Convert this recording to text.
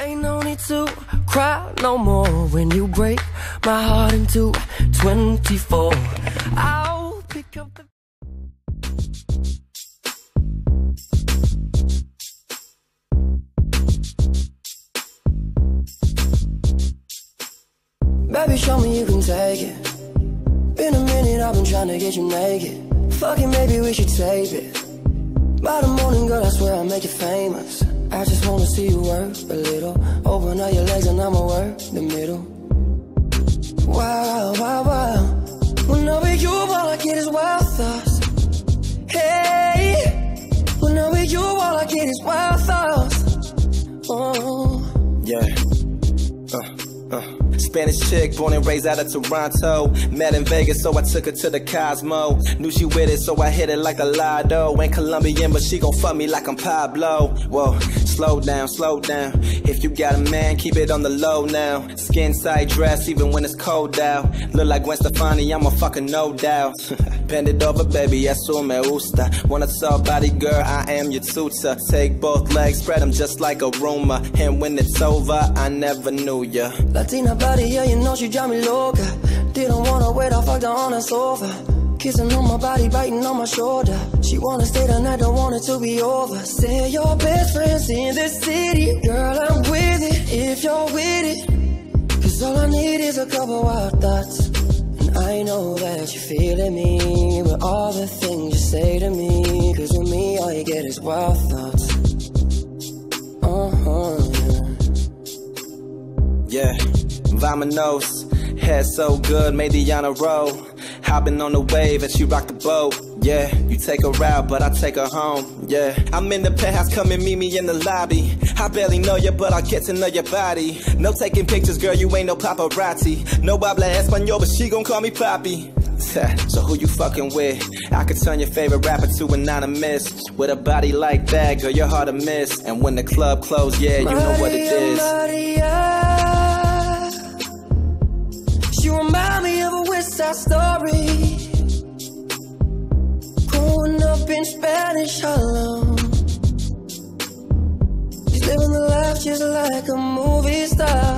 Ain't no need to cry no more when you break my heart into 24. I'll pick up the. Baby, show me you can take it. Been a minute, I've been trying to get you naked. Fucking maybe we should tape it. By the morning, girl, I swear I'll make you famous. I just wanna see you work a little. Open up your legs and I'ma work the middle. Wow, wow, wow. When I'm with you, all I get is wild thoughts. Hey, when I'm with you, all I get is wild thoughts. Oh, Yeah. Uh, uh. Spanish chick, born and raised out of Toronto. Met in Vegas, so I took her to the Cosmo. Knew she with it, so I hit it like a lotto. Ain't Colombian, but she gon' fuck me like I'm Pablo. Whoa, slow down, slow down. If you got a man, keep it on the low now. Skin tight dress, even when it's cold out. Look like Gwen Stefani, I'm a fucking no doubt. Bend it over, baby, eso me gusta. Want a soft body girl, I am your tutor. Take both legs, spread them just like a rumor. And when it's over, I never knew ya. Latina body, yeah, you know she drive me loca. Didn't wanna wait, I fucked her on the sofa. Kissing on my body, biting on my shoulder. She wanna stay the night, don't it to be over. Say your best friends in the city. Girl, I'm with it if you're with it. Cause all I need is a couple wild thoughts. And I know that you're feeling me with all the things you say to me. Cause with me, all you get is wild thoughts. Uh huh. Yeah, Vamonos. Head so good, made the honor roll. Hopping on the wave as she rock the boat. Yeah, you take her out, but I take her home. Yeah, I'm in the penthouse, come and meet me in the lobby. I barely know you, but I'll get to know your body. No taking pictures, girl, you ain't no paparazzi. No habla español, but she gon' call me Poppy. So who you fucking with? I could turn your favorite rapper to anonymous. With a body like that, girl, you're hard to miss. And when the club close, yeah, you know what it is. Spanish Harlem, she's living the life just like a movie star.